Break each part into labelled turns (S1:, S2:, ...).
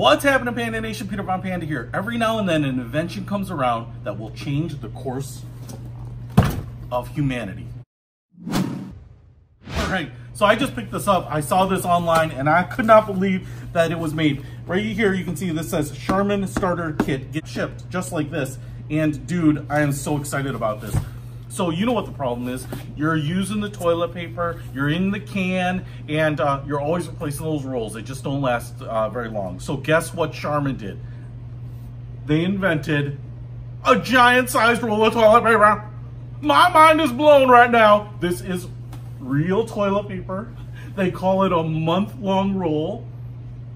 S1: What's happening, Panda Nation? Peter Von Panda here. Every now and then, an invention comes around that will change the course of humanity. All right, so I just picked this up. I saw this online, and I could not believe that it was made. Right here, you can see this says Charmin Starter Kit. Get shipped just like this. And dude, I am so excited about this. So you know what the problem is. You're using the toilet paper, you're in the can, and uh, you're always replacing those rolls. They just don't last uh, very long. So guess what Charmin did? They invented a giant sized roll of toilet paper. My mind is blown right now. This is real toilet paper. They call it a month long roll.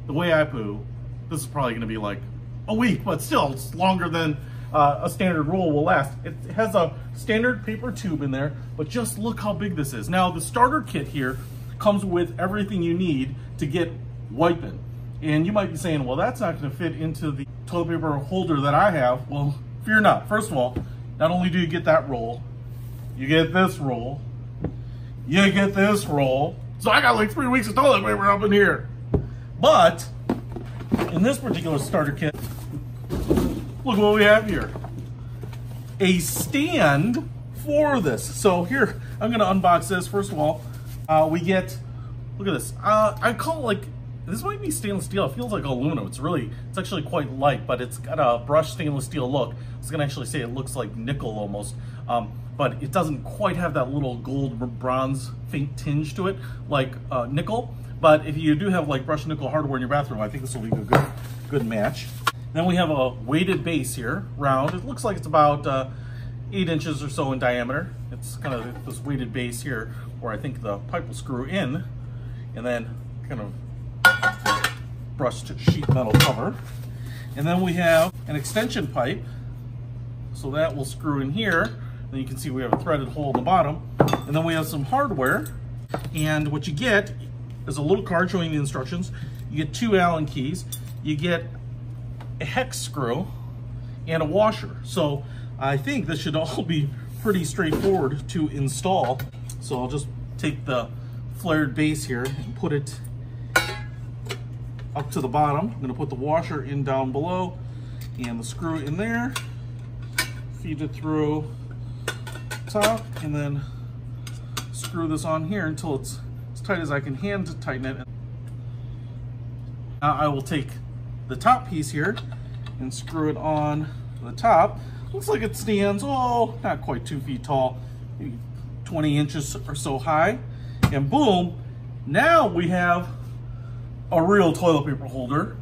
S1: The way I poo, this is probably gonna be like a week, but still it's longer than uh, a standard roll will last. It has a standard paper tube in there, but just look how big this is. Now the starter kit here comes with everything you need to get wiping. And you might be saying, well, that's not gonna fit into the toilet paper holder that I have. Well, fear not. First of all, not only do you get that roll, you get this roll, you get this roll. So I got like three weeks of toilet paper up in here. But in this particular starter kit, look what we have here. A stand for this. So here, I'm gonna unbox this. First of all, uh, we get, look at this. Uh, I call it like, this might be stainless steel. It feels like aluminum. It's really, it's actually quite light, but it's got a brushed stainless steel look. I was gonna actually say it looks like nickel almost. Um, but it doesn't quite have that little gold bronze faint tinge to it like uh, nickel. But if you do have like brushed nickel hardware in your bathroom, I think this will be a good, good match. Then we have a weighted base here, round. It looks like it's about uh, eight inches or so in diameter. It's kind of this weighted base here where I think the pipe will screw in and then kind of brushed sheet metal cover. And then we have an extension pipe. So that will screw in here. Then you can see we have a threaded hole in the bottom. And then we have some hardware. And what you get is a little card showing the instructions. You get two Allen keys. You get a hex screw, and a washer. So I think this should all be pretty straightforward to install. So I'll just take the flared base here and put it up to the bottom. I'm gonna put the washer in down below and the screw in there. Feed it through top and then screw this on here until it's as tight as I can hand tighten it. Now I will take the top piece here and screw it on the top. Looks like it stands, oh, not quite two feet tall, maybe 20 inches or so high. And boom, now we have a real toilet paper holder.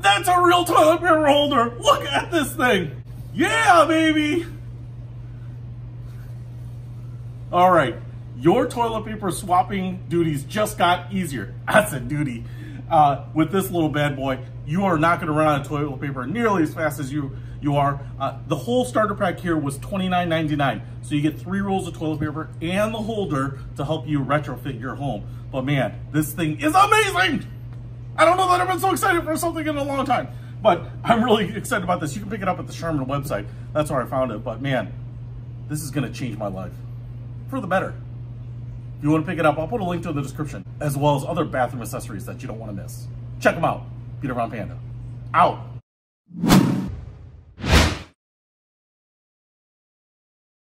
S1: That's a real toilet paper holder. Look at this thing. Yeah, baby. All right, your toilet paper swapping duties just got easier. That's a duty. Uh, with this little bad boy, you are not gonna run out of toilet paper nearly as fast as you you are. Uh, the whole starter pack here was $29.99. So you get three rolls of toilet paper and the holder to help you retrofit your home. But man, this thing is amazing. I don't know that I've been so excited for something in a long time, but I'm really excited about this. You can pick it up at the Charmin website. That's where I found it. But man, this is gonna change my life for the better. If you want to pick it up, I'll put a link to in the description, as well as other bathroom accessories that you don't want to miss. Check them out. Peter Von Panda. Out.